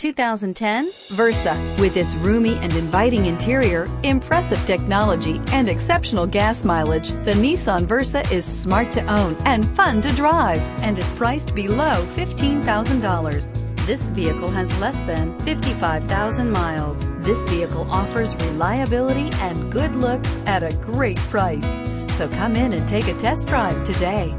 2010 Versa. With its roomy and inviting interior, impressive technology, and exceptional gas mileage, the Nissan Versa is smart to own and fun to drive and is priced below $15,000. This vehicle has less than 55,000 miles. This vehicle offers reliability and good looks at a great price. So come in and take a test drive today.